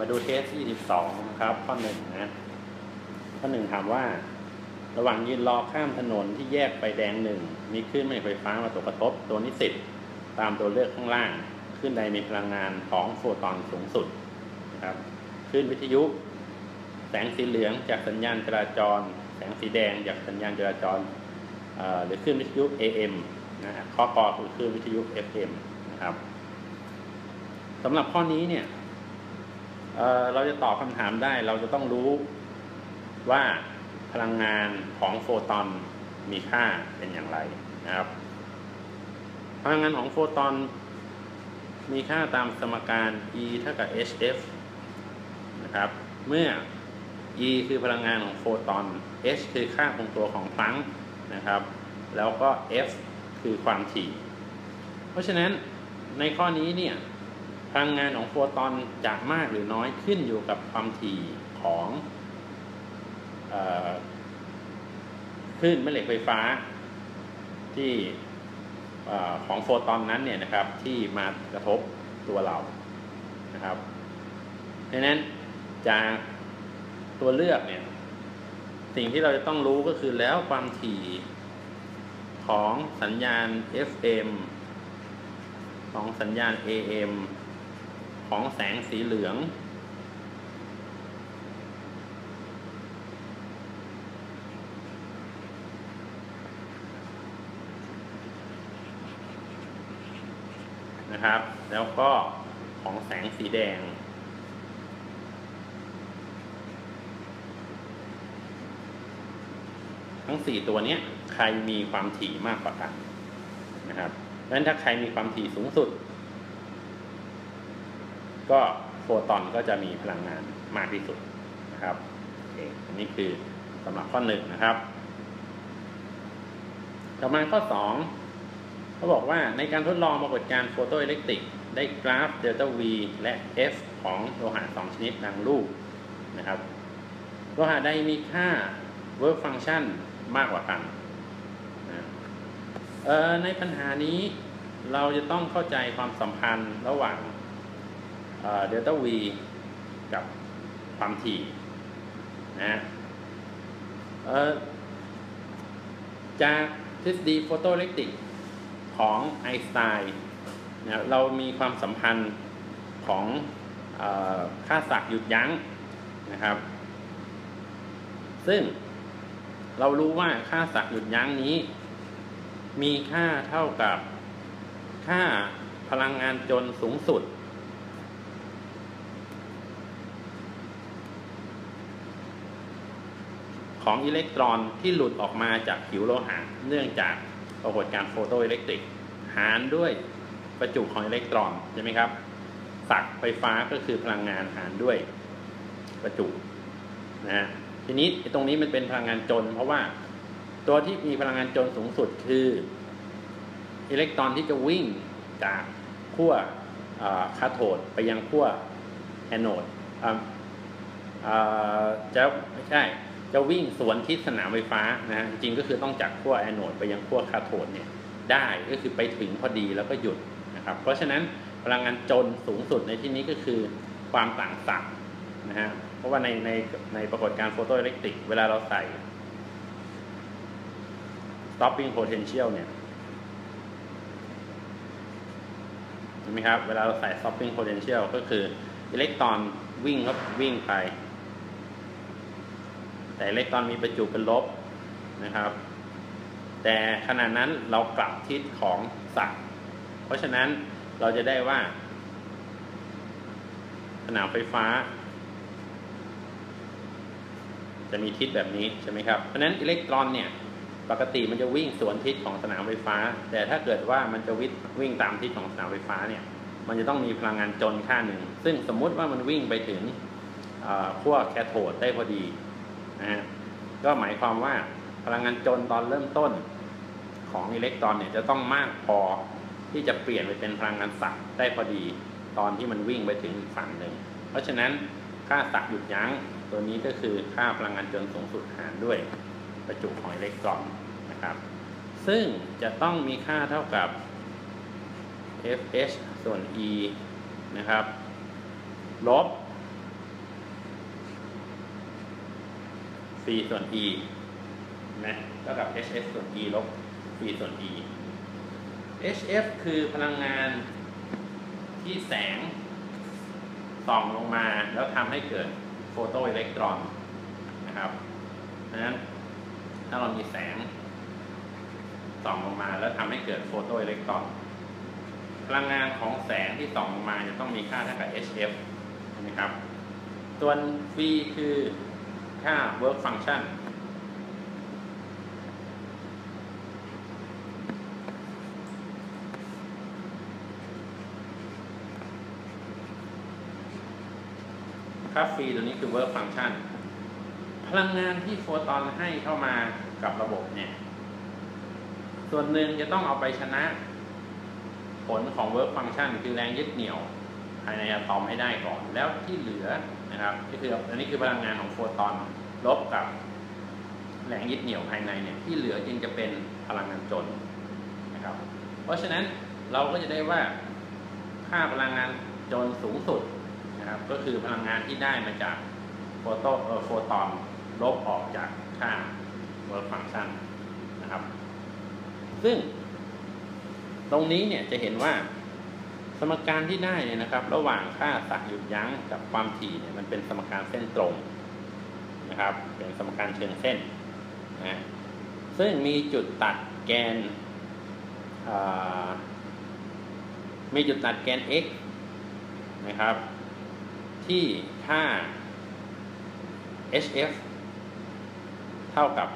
มาดูเทสที่22นะครับ ข้อหนึ่งนะ ข้อหนึ่งถามว่า ระหว่างยืนรอข้ามถนนที่แยกไฟแดงหนึ่ง มีคลื่นแม่ไฟฟ้ามาตกกระทบตัวนิสิตตามตัวเลือกข้างล่างคลื่นใดมีพลังงานของโฟตอนสูงสุดนะครับคลื่นวิทยุ แสงสีเหลืองจากสัญญาณจราจร แสงสีแดงจากสัญญาณจราจรหรือคลื่นวิทยุ AM นะฮะข้อกอคือคลื่นวิทยุ FM นะครับสำหรับข้อนี้เนี่ย เเราจะตอบคำถามได้ เราจะต้องรู้ว่าพลังงานของโฟตอนมีค่าเป็นอย่างไรนะครับ พลังงานของโฟตอนมีค่าตามสมการ E เท่ากับ hf นะครับ เมื่อ E คือพลังงานของโฟตอน h คือค่าคงตัวของพลังนะครับ แล้วก็ f คือความถี่ เพราะฉะนั้นในข้อนี้เนี่ย ลังงานของโฟตอนจะมากหรือน้อยขึ้นอยู่กับความถี่ของคลื่นแม่เหล็กไฟฟ้า ที่ของโฟตอนนั้นเนี่ยนะครับที่มากระทบตัวเรานะครับดังนั้นจากตัวเลือกเนี่ยสิ่งที่เราจะต้องรู้ก็คือแล้วความถี่ของสัญญาณ FM ของสัญญาณ AM ของแสงสีเหลือง นะครับ แล้วก็ของแสงสีแดงทั้ง 4 ตัวนี้ใครมีความถี่มากกว่ากันนะครับดังนั้นถ้าใครมีความถี่สูงสุด ก็โฟตอนก็จะมีพลังงานมากที่สุดนะครับอันนี้คือสำหรับข้อหนึ่งนะครับ ต่อมาข้อสองเขาบอกว่าในการทดลองปรากฏการณ์โฟโตอิเล็กตริก ได้กราฟเดลต้า V และ F ของโลหะสองชนิดดังรูปนะครับ โลหะใดมีค่า work function มากกว่ากันนะในปัญหานี้เราจะต้องเข้าใจความสัมพันธ์ระหว่าง เดลต้า V กับความถี่นะจากทฤษฎีโฟโตอิเล็กตริกของไอน์สไตน์นะเรามีความสัมพันธ์ของออค่าศักย์หยุดยั้งนะครับ ซึ่งเรารู้ว่าค่าศักย์หยุดยั้งนี้ มีค่าเท่ากับค่าพลังงานจนสูงสุด ของอิเล็กตรอนที่หลุดออกมาจากผิวโลหะเนื่องจากปรากฏการโฟโตอิเล็กตริก หารด้วยประจุของอิเล็กตรอนใช่ไหมครับศักไฟฟ้าก็คือพลังงานหารด้วยประจุนะฮะทีนี้ตรงนี้มันเป็นพลังงานจน เพราะว่าตัวที่มีพลังงานจนสูงสุดคืออิเล็กตรอนที่จะวิ่งจากขั้วคาโทดไปยังขั้วแอนโนดจะไม่ใช่ จะวิ่งสวนทิศสนามไฟฟ้านะจริงก็คือต้องจากขั้วแอนโนดไปยังขั้วคาโทดเนี่ยได้ก็คือไปถึงพอดีแล้วก็หยุดนะครับเพราะฉะนั้นพลังงานจนสูงสุดในที่นี้ก็คือความต่างศักย์นะฮะเพราะว่าในในในปรากฏการณ์โฟโตอิเล็กตริก เวลาเราใส่ stopping potential เนี่ยเห็นไหมครับ เวลาเราใส่ stopping potential ก็คืออิเล็กตรอนวิ่งก็วิ่งไป แต่อิเล็กตรอนมีประจุเป็นลบนะครับ แต่ขณะนั้นเรากลับทิศของศักย์เพราะฉะนั้นเราจะได้ว่า สนามไฟฟ้า จะมีทิศแบบนี้ใช่ไหมครับ เพราะฉะนั้นอิเล็กตรอนเนี่ยปกติมันจะวิ่งสวนทิศของสนามไฟฟ้า แต่ถ้าเกิดว่ามันจะวิ่งวิ่งตามทิศของสนามไฟฟ้าเนี่ย มันจะต้องมีพลังงานจนค่าหนึ่ง ซึ่งสมมุติว่ามันวิ่งไปถึงขั้วแคโทดได้พอดี นะฮะก็หมายความว่าพลังงานจนตอนเริ่มต้นของอิเล็กตรอนเนี่ยจะต้องมากพอที่จะเปลี่ยนไปเป็นพลังงานศักย์ได้พอดีตอนที่มันวิ่งไปถึงอีกฝั่งหนึ่ง เพราะฉะนั้นค่าศักย์หยุดยั้งตัวนี้ก็คือค่าพลังงานจนสูงสุดหารด้วยประจุของอิเล็กตรอนนะครับ ซึ่งจะต้องมีค่าเท่ากับ fh ส่วน e นะครับ ลบ v ส่วน e นะเท่ากับ hf ส่วน e ลบ v ส่วน e hf คือพลังงานที่แสงส่องลงมาแล้วทำให้เกิดโฟโตอิเล็กตรอนนะครับดังนั้นถ้าเรามีแสงส่องลงมาแล้วทำให้เกิดโฟโตอิเล็กตรอน พลังงานของแสงที่ส่องลงมาจะต้องมีค่าเท่ากับ hf นะครับ ส่วน v คือ ค่า work function ค่า v ตัวนี้คือ work function พลังงานที่โฟตอนให้เข้ามากับระบบเนี่ย ส่วนหนึ่งจะต้องเอาไปชนะ ผลของ work function คือแรงยึดเหนี่ยว ภายในอะตอมให้ได้ก่อน แล้วที่เหลือ นะครับก็คืออันนี้คือพลังงานของโฟตอนลบกับแรงยึดเหนี่ยวภายในเนี่ยที่เหลือจึงจะเป็นพลังงานจนนะครับ เพราะฉะนั้นเราก็จะได้ว่าค่าพลังงานจนสูงสุดนะครับ ก็คือพลังงานที่ได้มาจากโฟโตเอ่อโฟตอนลบออกจากค่า work function นะครับ ซึ่งตรงนี้เนี่ยจะเห็นว่า สมการที่ได้เนี่ยนะครับ ระหว่างค่าสักหยุดยั้งกับความถี่เนี่ยมันเป็นสมการเส้นตรงนะครับ เป็นสมการเชิงเส้นนะซึ่งมีจุดตัดแกนมีจุดตัดแกน x นะครับ ที่ค่า hf เท่ากับ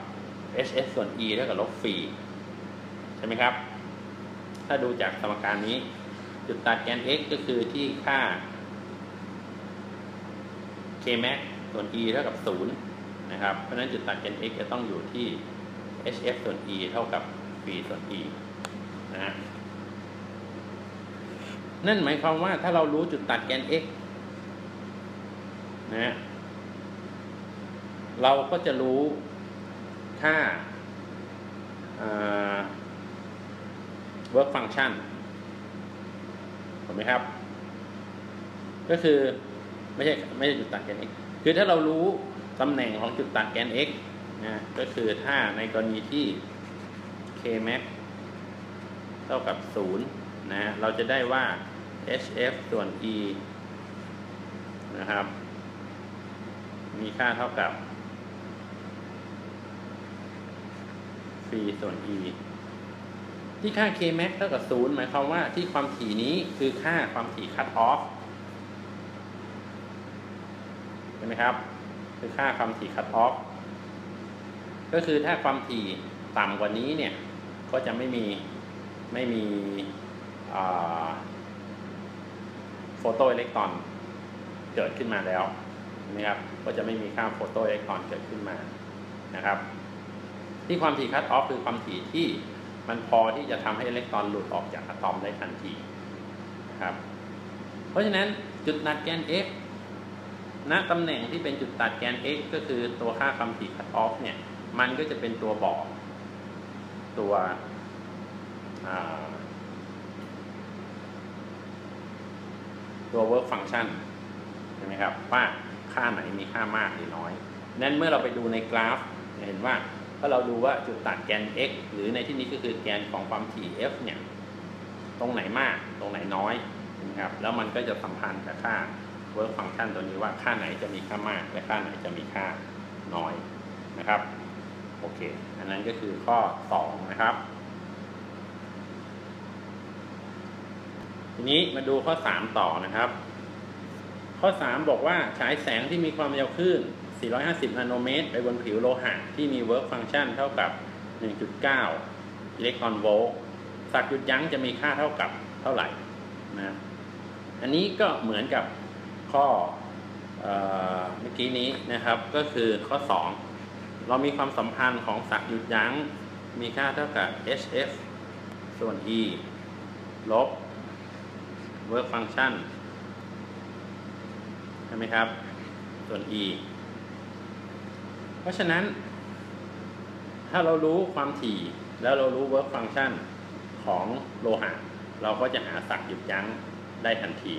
hf ส่วน e เท่ากับลบ phi ใช่ไหมครับ ถ้าดูจากสมการนี้ จุดตัดแกน x ก็คือที่ค่า k max ส่วน e เท่ากับ 0 นะครับ เพราะฉะนั้นจุดตัดแกน x จะต้องอยู่ที่ hf ส่วน e เท่ากับ v ส่วน e นะนั่นหมายความว่าถ้าเรารู้จุดตัดแกน x นะเราก็จะรู้ค่า work function ถูกไหมครับ ก็คือไม่ใช่ไม่ใช่จุดตัดแกน x คือถ้าเรารู้ตำแหน่งของจุดตัดแกน x นะก็คือถ้าในกรณีที่ k max เท่ากับ 0 นะ เราจะได้ว่า hf ส่วน e นะครับ มีค่าเท่ากับ phi ส่วน e ที่ค่า k max เท่ากับ0หมายความว่าที่ความถี่นี้คือค่าความถี่ cut off ใช่ไหมครับ คือค่าความถี่ cut off ก็คือถ้าความถี่ต่ำกว่านี้เนี่ยก็จะไม่มีไม่มีโฟโตอิเล็กตรอนเกิดขึ้นมาแล้วนะครับก็จะไม่มีค่าโฟโตอิเล็กตรอนเกิดขึ้นมานะครับ ที่ความถี่ cut off คือความถี่ที่ มันพอที่จะทำให้อิเล็กตรอนหลุดออกจากอะตอมได้ทันทีนะครับ เพราะฉะนั้นจุดตัดแกน x ณตำแหน่งที่เป็นจุดตัดแกน x ก็คือตัวค่าความถี่ cut off เนี่ย มันก็จะเป็นตัวบอก ตัวตัว work function ใช่ไหมครับ ว่าค่าไหนมีค่ามากหรือน้อย นั้นเมื่อเราไปดูในกราฟจะเห็นว่า ถ้าเราดูว่าจุดตัดแกน x หรือในที่นี้ก็คือแกนของความถี่ f เนี่ย ตรงไหนมากตรงไหนน้อยนะครับแล้วมันก็จะสัมพันธ์กับค่า work function ตัวนี้ว่าค่าไหนจะมีค่ามาก และค่าไหนจะมีค่าน้อยนะครับโอเค อันนั้นก็คือข้อ 2 นะครับ ทีนี้มาดูข้อ 3 ต่อนะครับ ข้อ 3 บอกว่าฉายแสงที่มีความยาวคลื่น 450นาโนเมตร ไปบนผิวโลหะที่มี work function เท่ากับ 1.9 อิเล็กตรอนโวลต์สักหยุดยั้งจะมีค่าเท่ากับเท่าไหร่นะอันนี้ก็เหมือนกับข้อเมื่อกี้นี้นะครับก็คือข้อ 2 เรามีความสัมพันธ์ของสักหยุดยั้งมีค่าเท่ากับ hf ส่วน e ลบ work function ใช่ไหมครับ ส่วน e เพราะฉะนั้น ถ้าเรารู้ความถี่แล้วเรารู้ work function ของโลหะ เราก็จะหาสักหยุดยั้งได้ทันที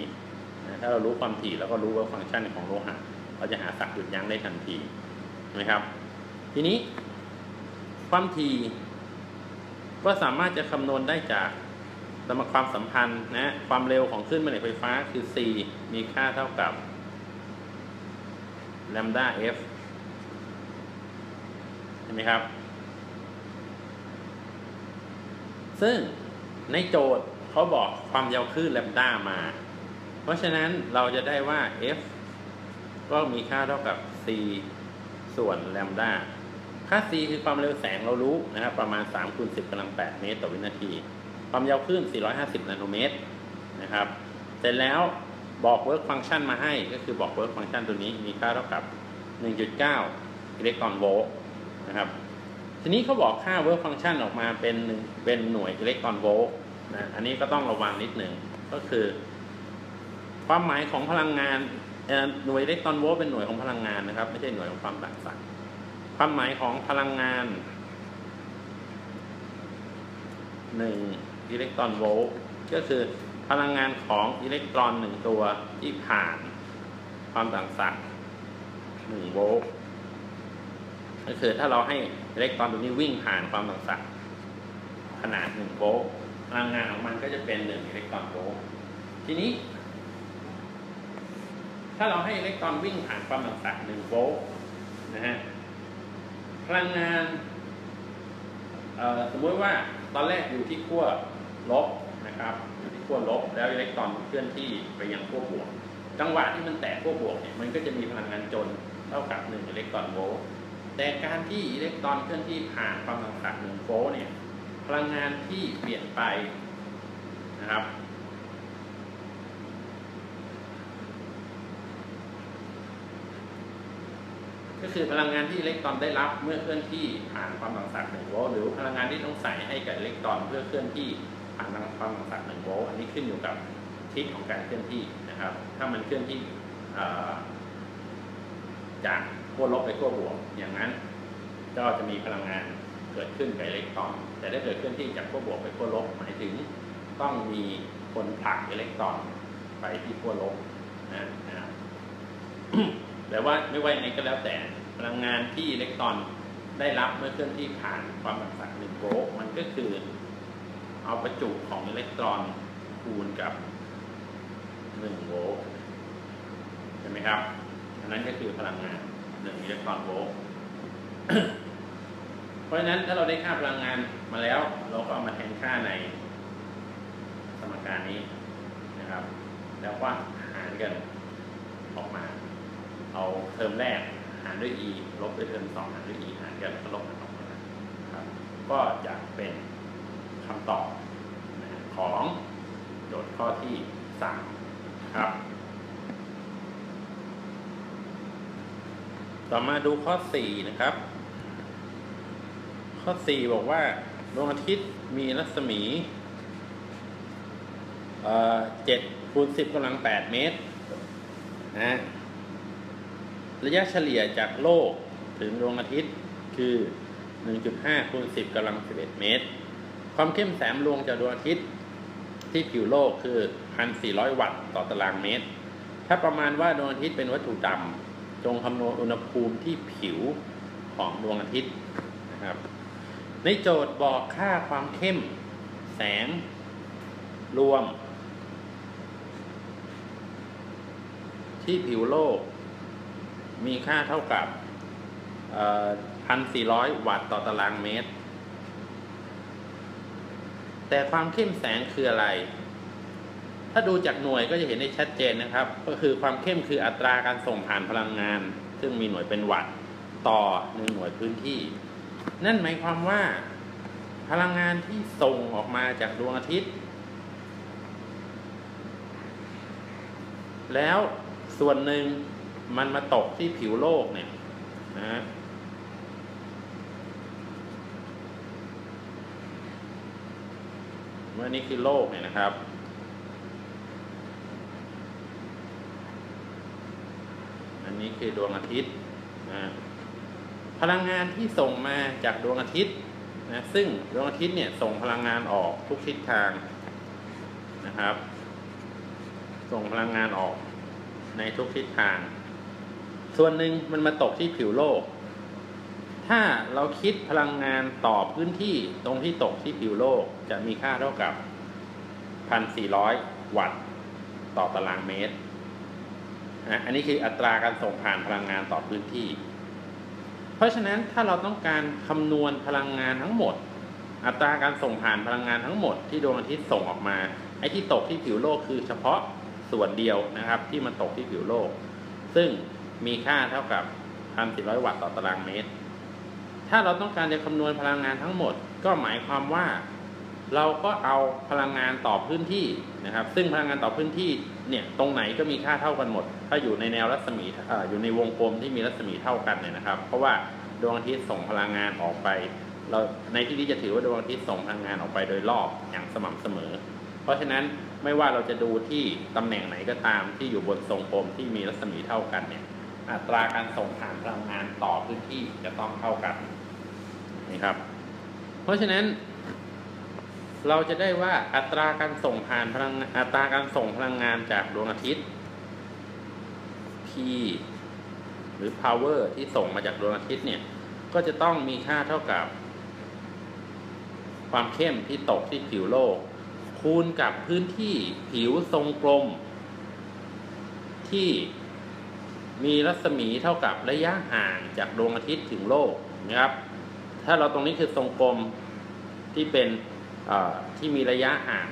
ถ้าเรารู้ความถี่แล้วก็รู้ work function ของโลหะ เราจะหาสักหยุดยั้งได้ทันทีนะครับ ทีนี้ ความถี่ก็สามารถจะคำนวณได้จากสมความสัมพันธ์นะความเร็วของคลื่นแม่เหล็กไฟฟ้าคือ c มีค่าเท่ากับ lambda f ห็นไหมครับ ซึ่งในโจทย์เขาบอกความยาวคลื่นแลมด้ามา เพราะฉะนั้นเราจะได้ว่า f ก็มีค่าเท่ากับ c ส่วนแลมด้าค่า c คือความเร็วแสงเรารู้นะครับ ประมาณ3คูณ10กำลัง8เมตรต่อวินาที ความยาวคลื่น 450 นาโนเมตรนะครับ เสร็จแล้วบอก work function มาให้ก็คือบอก work function ตัวนี้มีค่าเท่ากับ 1.9 อิเล็กตรอนโวลต์ นะครับ ทีนี้เขาบอกค่า work function ออกมาเป็นเป็นหน่วยอิเล็กตรอนโวลต์นะอันนี้ก็ต้องระวังนิดหนึ่งก็คือ ความหมายของพลังงานหน่วยอิเล็กตรอนโวลต์เป็นหน่วยของพลังงานนะครับ ไม่ใช่หน่วยของความต่างศักย์ความหมายของพลังงานหนึ่งอิเล็กตรอนโวลต์ก็คือพลังงานของอิเล็กตรอนหนึ่งตัวที่ผ่านความต่างศักย์หนึ่งโวลต์ ก็คือถ้าเราให้อิเล็กตรอนตัวนี้วิ่งผ่านความต่างศักย์ขนาดหนึ่งโวลต์พลังงานของมันก็จะเป็นหนึ่งอิเล็กตรอนโวลต์ทีนี้ ถ้าเราให้อิเล็กตรอนวิ่งผ่านความต่างศักย์หนึ่งโวลต์นะฮะพลังงานสมมติว่าตอนแรกอยู่ที่ขั้วลบนะครับอยู่ที่ขั้วลบแล้วอิเล็กตรอนเคลื่อนที่ไปยังขั้วบวกจังหวะที่มันแตะขั้วบวกเนี่ยมันก็จะมีพลังงานจนเท่ากับ1อิเล็กตรอนโวลต์ แต่การที่อิเล็กตรอนเคลื่อนที่ผ่านความต่างศักย์1โวลต์เนี่ยพลังงานที่เปลี่ยนไปนะครับก็คือพลังงานที่อิเล็กตรอนได้รับเมื่อเคลื่อนที่ผ่านความต่างศักย์หนึ่งโวลต์หรือพลังงานที่ต้องใส่ให้กับอิเล็กตรอนเพื่อเคลื่อนที่ผ่านความต่างศักย์หนึ่งโวลต์อันนี้ขึ้นอยู่กับทิศของการเคลื่อนที่นะครับ ถ้ามันเคลื่อนที่จาก ขั้วลบไปขั้วบวกอย่างนั้น ก็จะมีพลังงานเกิดขึ้นกับอิเล็กตรอน แต่ถ้าเกิดเคลื่อนที่จากขั้วบวกไปขั้วลบหมายถึงต้องมีคนผลักอิเล็กตรอนไปที่ขั้วลบนะนะแต่ว่าไม่ว่ายังไงก็แล้วแต่พลังงานที่อิเล็กตรอนได้รับเมื่อเคลื่อนที่ผ่านความต่างศักย์หนึ่งโวลต์มันก็คือ เอาประจุของอิเล็กตรอนคูณกับหนึ่งโวลต์เห็นไหมครับอันนั้นก็คือพลังงาน หนึ่งอิเล็กตรอนโวลต์เพราะฉะนั้นถ้าเราได้ค่าพลังงานมาแล้ว เราก็เอามาแทนค่าในสมการนี้นะครับ แล้วก็หารกันออกมา เอาเทอมแรกหารด้วย e ลบด้วยเทอมสองหารด้วย e หารกันแล้วก็ลบกันออกมาครับ ก็จะเป็นคำตอบของโจทย์ข้อที่สามครับ ต่อมาดูข้อสี่นะครับ ข้อสี่บอกว่าดวงอาทิตย์มีรัศมีเจ็ดคูณสิบกำลังแปดเมตรนะระยะเฉลี่ยจากโลกถึงดวงอาทิตย์คือ1.5คูณ10กำลัง11เอ็ดเมตร ความเข้มแสงลวงจากดวงอาทิตย์ที่ผิวโลกคือ1,400วัตต์ต่อตารางเมตร ถ้าประมาณว่าดวงอาทิตย์เป็นวัตถุดำ จงคำนวณอุณหภูมิที่ผิวของดวงอาทิตย์นะครับ ในโจทย์บอกค่าความเข้ม แสง รวม ที่ผิวโลก มีค่าเท่ากับพันสี่ร้อยวัตต์ต่อตารางเมตร แต่ความเข้มแสงคืออะไร ถ้าดูจากหน่วยก็จะเห็นได้ชัดเจนนะครับ ก็คือความเข้มคืออัตราการส่งผ่านพลังงาน ซึ่งมีหน่วยเป็นวัตต์ต่อหนึ่งหน่วยพื้นที่ นั่นหมายความว่า พลังงานที่ส่งออกมาจากดวงอาทิตย์ แล้วส่วนหนึ่งมันมาตกที่ผิวโลกเนี่ยนะเมื่อนี้คือโลกเนี่ยนะครับ นี้คือดวงอาทิตย์นะพลังงานที่ส่งมาจากดวงอาทิตย์นะซึ่งดวงอาทิตย์เนี่ยส่งพลังงานออกทุกทิศทางนะครับ ส่งพลังงานออกในทุกทิศทาง ส่วนหนึ่งมันมาตกที่ผิวโลก ถ้ถ้าเราคิดพลังงานต่อพื้นที่ตรงที่ตกที่ผิวโลกจะมีค่าเท่ากับ 1,400 วัตต์ต่อตารางเมตร นะอันนี้คืออัตราการส่งผ่านพลังงานต่อพื้นที่ เพราะฉะนั้นถ้าเราต้องการคำนวณพลังงานทั้งหมด อัตราการส่งผ่านพลังงานทั้งหมดที่ดวงอาทิตย์ส่งออกมาไอ้ที่ตกที่ผิวโลกคือเฉพาะส่วนเดียวนะครับ ที่มันตกที่ผิวโลก ซึ่งมีค่าเท่ากับ1,400วัตต์ต่อตารางเมตร ถ้าเราต้องการจะคำนวณพลังงานทั้งหมด ก็หมายความว่า เราก็เอาพลังงานต่อพื้นที่นะครับ ซึ่งพลังงานต่อพื้นที่เนี่ยตรงไหนก็มีค่าเท่ากันหมด ถ้าอยู่ในแนวรัศมีออยู่ในวงกลมที่มีรัศมีเท่ากันเนี่ยนะครับ เพราะว่าดวงอาทิตย์ส่งพลังงานออกไป เราในที่นี้จะถือว่าดวงอาทิตย์ส่งพลังงานออกไปโดยรอบอย่างสม่ำเสมอ เพราะฉะนั้นไม่ว่าเราจะดูที่ตำแหน่งไหนก็ตามที่อยู่บนทรงกลมที่มีรัศมีเท่ากันเนี่ยอัตราการส่งผ่านพลังงานต่อพื้นที่จะต้องเท่ากันนี่ครับ เพราะฉะนั้น เราจะได้ว่าอัตราการส่งผ่านพลังอัตราการส่งพลังงานจากดวงอาทิตย์ P หรือ power ที่ส่งมาจากดวงอาทิตย์เนี่ย ก็จะต้องมีค่าเท่ากับ ความเข้มที่ตกที่ผิวโลก คูณกับพื้นที่ผิวทรงกลม ที่มีรัศมีเท่ากับระยะห่างจากดวงอาทิตย์ถึงโลกนะครับ ถ้าเราตรงนี้คือทรงกลมที่เป็น ที่มีระยะห่าง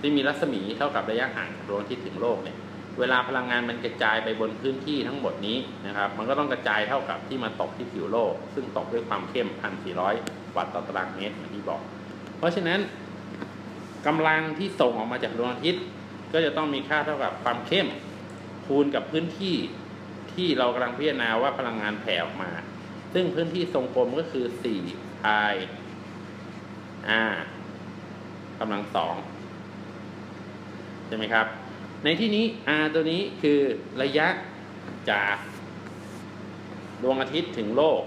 ที่มีรัศมีเท่ากับระยะห่างจากดวงอาทิตย์ถึงโลกเนี่ยเวลาพลังงานมันกระจายไปบนพื้นที่ทั้งหมดนี้นะครับ มันก็ต้องกระจายเท่ากับที่มาตกที่ผิวโลก ซึ่งตกด้วยความเข้ม 1,400 วัตต์ต่อตารางเมตรเหมือนที่บอก เพราะฉะนั้นกำลังที่ส่งออกมาจากดวงอาทิตย์ ก็จะต้องมีค่าเท่ากับความเข้มคูณกับพื้นที่ที่เรากำลังพิจารณาว่าพลังงานแผ่ออกมา ซึ่งพื้นที่ทรงกลมก็คือ4 i r กำลังสองใช่ไหมครับ ในที่นี้ r ตัวนี้คือระยะจากดวงอาทิตย์ถึงโลก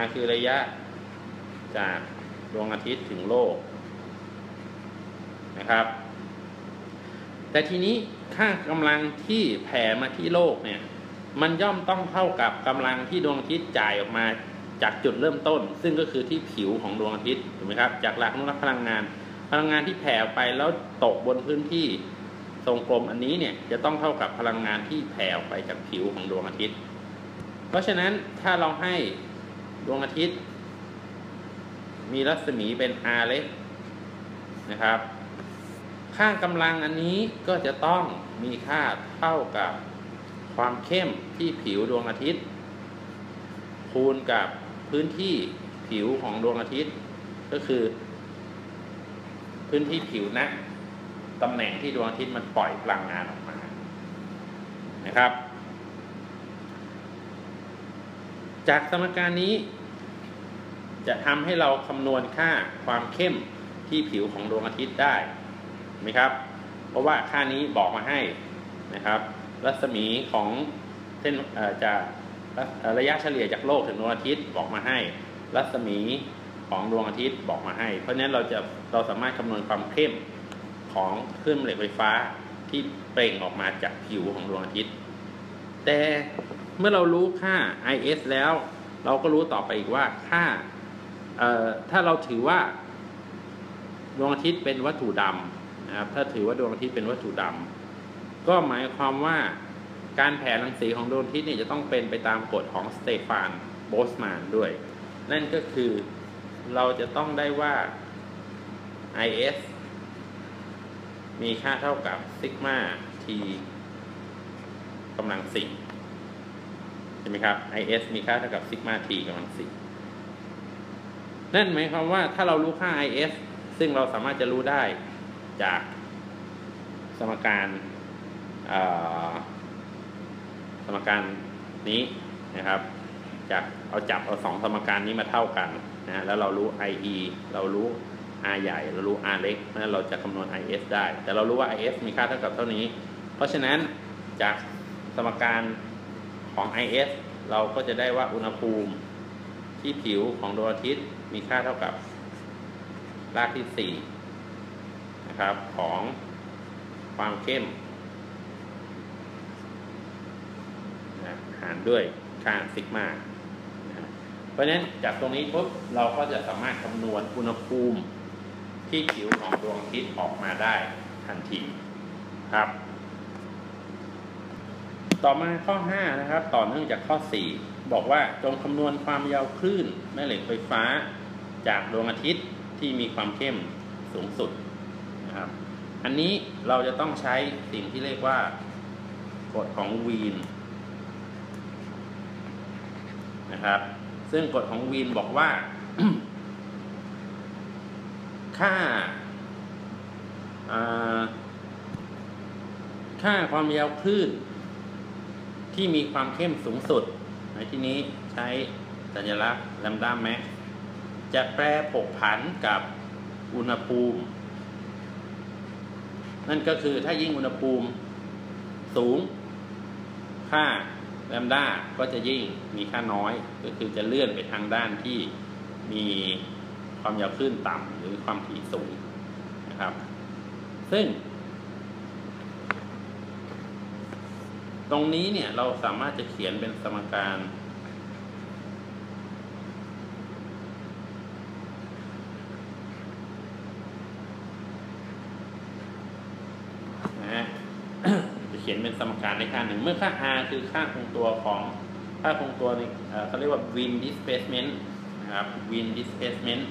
r คือระยะจากดวงอาทิตย์ถึงโลกนะครับ แต่ทีนี้ค่ากำลังที่แผ่มาที่โลกเนี่ย มันย่อมต้องเท่ากับกำลังที่ดวงอาทิตย์จ่ายออกมา จากจุดเริ่มต้น ซึ่งก็คือที่ผิวของดวงอาทิตย์ถูกไหมครับ จากหลักอนุรักษ์พลังงาน พลังงานที่แผ่ไปแล้วตกบนพื้นที่ทรงกลมอันนี้เนี่ยจะต้องเท่ากับพลังงานที่แผ่ไปจากผิวของดวงอาทิตย์ เพราะฉะนั้นถ้าเราให้ดวงอาทิตย์ มีรัศมีเป็น r เล็กนะครับ ค่ากำลังอันนี้ก็จะต้องมีค่าเท่ากับความเข้มที่ผิวดวงอาทิตย์ คูณกับ พื้นที่ผิวของดวงอาทิตย์ ก็คือ พื้นที่ผิวนะตำแหน่งที่ดวงอาทิตย์มันปล่อยพลังงานออกมานะครับ จากสมการนี้ จะทำให้เราคำนวณค่าความเข้มที่ผิวของดวงอาทิตย์ได้ไหมครับ เพราะว่าค่านี้บอกมาให้นะครับ รัศมีของเส้นจาก ระยะเฉลี่ยจากโลกถึงดวงอาทิตย์บอกมาให้ รัศมีของดวงอาทิตย์บอกมาให้ เพราะฉะนั้นเราจะเราสามารถคำนวณความเข้มของคลื่นแม่เหล็กไฟฟ้าที่เปล่งออกมาจากผิวของดวงอาทิตย์ แต่เมื่อเรารู้ค่า IS แล้ว เราก็รู้ต่อไปอีกว่าค่าถ้าเราถือว่าดวงอาทิตย์เป็นวัตถุดำนะครับถ้าถือว่าดวงอาทิตย์เป็นวัตถุดำก็หมายความว่า การแผ่รังสีของดวงอาทิตย์นี่จะต้องเป็นไปตามกฎของสเตฟานโบสมานด้วย นั่นก็คือเราจะต้องได้ว่า IS มีค่าเท่ากับซิกมาทีกำลังสี่ใช่ไหมครับ IS มีค่าเท่ากับซิกมาทีกำลังสี่นั่นหมายความว่าถ้าเรารู้ค่า IS ซึ่งเราสามารถจะรู้ได้จากสมการ สมการนี้นะครับ จากเอาจับเอาสองสมการนี้มาเท่ากันนะแล้วเรารู้ IE เรารู้ R ใหญ่ เรารู้ R เล็กนั้นเราจะคำนวณ IS ได้ แต่เรารู้ว่า IS มีค่าเท่ากับเท่านี้ เพราะฉะนั้นจากสมการของ IS เราก็จะได้ว่าอุณหภูมิที่ผิวของดวงอาทิตย์มีค่าเท่ากับรากที่4ครับของความเข้มนะหารด้วยค่าซิกมานะเพราะฉะนั้นจากตรงนี้ปุ๊บเราก็จะสามารถคำนวณอุณหภูมิที่ผิวของดวงอาทิตย์ออกมาได้ทันทีครับ ต่อมาข้อ 5 นะครับ ต่อเนื่องจากข้อ 4 บอกว่าจงคำนวณความยาวคลื่นแม่เหล็กไฟฟ้า จากดวงอาทิตย์ที่มีความเข้มสูงสุดนะครับ อันนี้เราจะต้องใช้สิ่งที่เรียกว่ากฎของวีน นะครับ ซึ่งกฎของวีนบอกว่า ค่าค่าความยาวคลื่น ที่มีความเข้มสูงสุด ในที่นี้ใช้สัญลักษณ์ลมด้าแม็กจะแปรผกผันกับอุณหภูมิ นั่นก็คือถ้ายิ่งอุณหภูมิสูง ค่า ลมด้าก็จะยิ่งมีค่าน้อย ก็คือจะเลื่อนไปทางด้านที่มีความยาวคลื่นต่ำหรือความถี่สูงนะครับ ซึ่ง ตรงนี้เนี่ยเราสามารถจะเขียนเป็นสมการนะฮะ จะเขียนเป็นสมการในค่าหนึ่งเมื่อค่า r คือค่าคงตัวของค่าคงตัวในเขาเรียกว่า wind displacement นะครับ wind displacement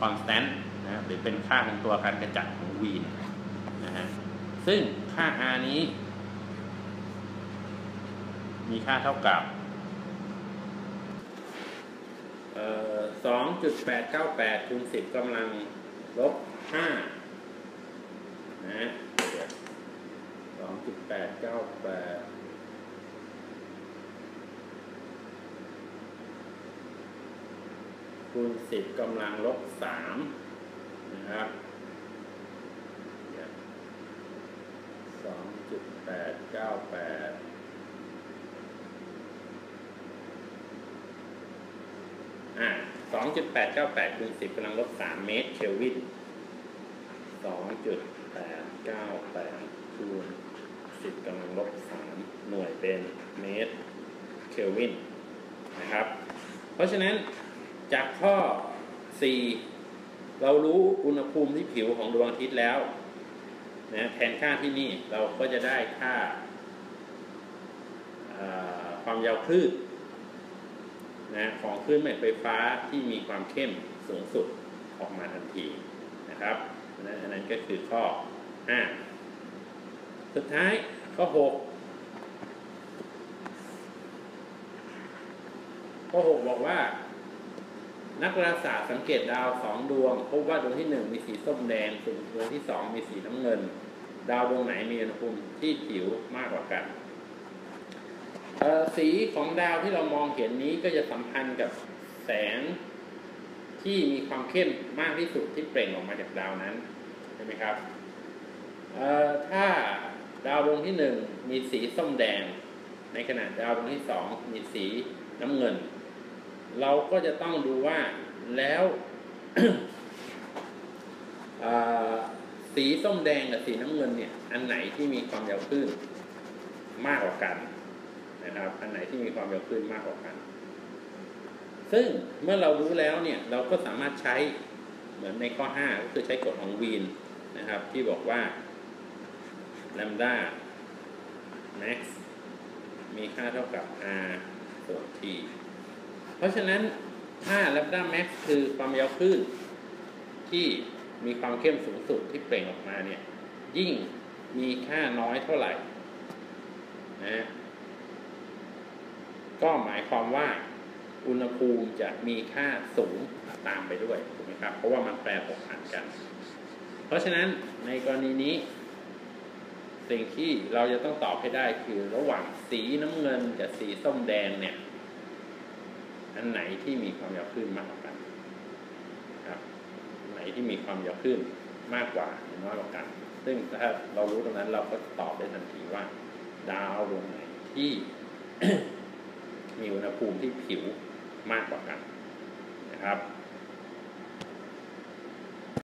constant นะหรือเป็นค่าคงตัวการกระจัดของ wind นะฮะซึ่งค่า r นี้ มีค่าเท่ากับสองจุดแปดเก้าแปดคูณสิบกำลังลบห้านะ องจุดแปดเก้าแปดคูณสิบกำลังลบสามนะครับสองจุดแปดเก้าแปดอ่าสองจุดแปดเก้าแปดคูณสิบกำลังลบสามเมตร เคลวินสองจุดแปดเก้าแปดคูณ สิบกำลังลบสามหน่วยเป็นเมตรเคลวินนะครับ เพราะฉะนั้นจากข้อ 4 เรารู้อุณหภูมิที่ผิวของดวงอาทิตย์แล้วนะแทนค่าที่นี่เราก็จะได้ค่าความยาวคลื่นนะของคลื่นแม่ไฟฟ้าที่มีความเข้มสูงสุดออกมาทันทีนะครับนะอันนั้นก็คือข้อ 5 สุดท้ายข้อ6ข้อ6บอกว่า นักดาราศาสตร์สังเกตดาวสองดวงพบว่าดวงที่1มีสีส้มแดงส่วนดวงที่2มีสีน้ำเงิน ดาวดวงไหนมีอุณหภูมิที่ผิวมากกว่ากันสีของดาวที่เรามองเห็นนี้ก็จะสัมพันธ์กับแสงที่มีความเข้มมากที่สุดที่เปล่งออกมาจากดาวนั้นใช่ไหมครับถ้า ดาวดวงที่หนึ่งมีสีส้มแดง ในขณะดาวดวงที่สองมีสีน้ำเงิน เราก็จะต้องดูว่าแล้วสีส้มแดงกับสีน้ำเงินเนี่ย อันไหนที่มีความยาวคลื่นมากกว่ากันนะครับ อันไหนที่มีความยาวคลื่นมากกว่ากัน ซึ่งเมื่อเรารู้แล้วเนี่ย เราก็สามารถใช้เหมือนในข้อ 5 ก็คือใช้กฎของวีนนะครับ ที่บอกว่า lambda max มีค่าเท่ากับ r ส่วน t เพราะฉะนั้นถ้า lambda max คือความยาวคลื่นที่มีความเข้มสูงสุดที่เปล่งออกมาเนี่ย ยิ่งมีค่าน้อยเท่าไหร่นะก็หมายความว่าอุณหภูมิจะมีค่าสูงตามไปด้วยถูกไหมครับ เพราะว่ามันแปรผกผันกัน เพราะฉะนั้นในกรณีนี้ สิ่งที่เราจะต้องตอบให้ได้คือระหว่างสีน้ำเงินกับสีส้มแดงเนี่ย อันไหนที่มีความยาวคลื่นมากกว่ากันครับไหนที่มีความยาวคลื่นมากกว่าหรือน้อยกว่ากัน ซึ่งถ้าเรารู้ตรงนั้นเราก็ตอบได้ทันทีว่า ดาวดวงไหนที่มีอุณหภูมิที่ผิวมากกว่ากันนะครับ